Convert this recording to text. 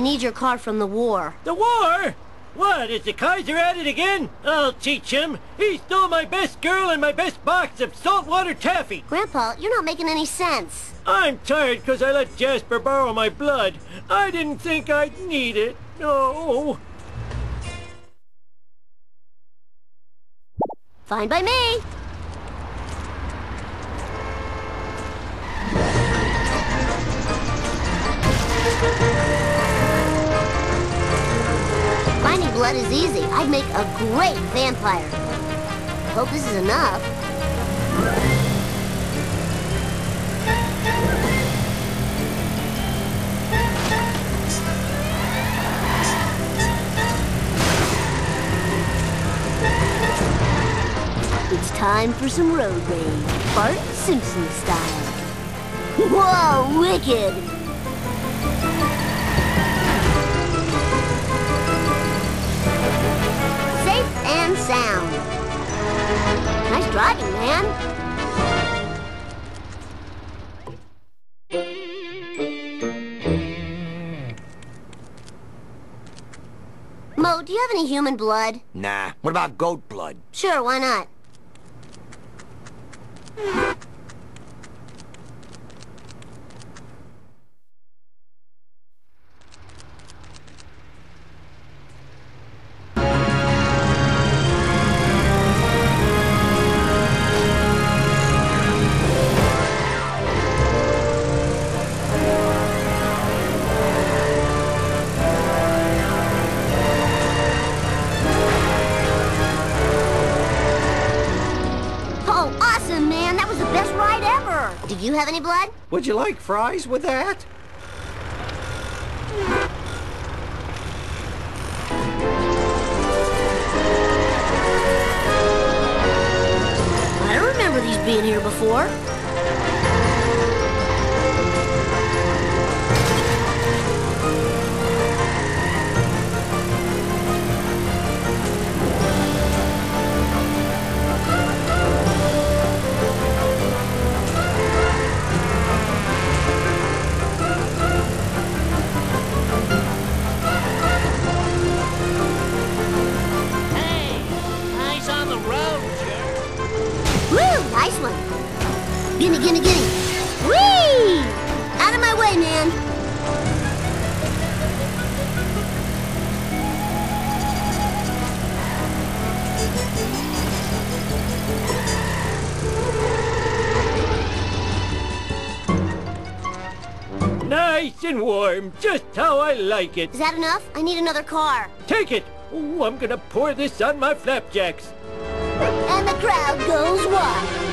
I need your car from the war. The war? What, is the Kaiser at it again? I'll teach him. He stole my best girl and my best box of saltwater taffy. Grandpa, you're not making any sense. I'm tired because I let Jasper borrow my blood. I didn't think I'd need it. No. Fine by me. Blood is easy. I'd make a great vampire. Hope this is enough. It's time for some road rage. Bart Simpson style. Whoa, wicked! Nice driving, man. Moe, do you have any human blood? Nah. What about goat blood? Sure, why not? Do you have any blood? Would you like fries with that? I don't remember these being here before. Woo! Nice one. Gimme, gimme, gimme. Whee! Out of my way, man. Nice and warm, just how I like it. Is that enough? I need another car. Take it. Ooh, I'm gonna pour this on my flapjacks. And the crowd goes wild.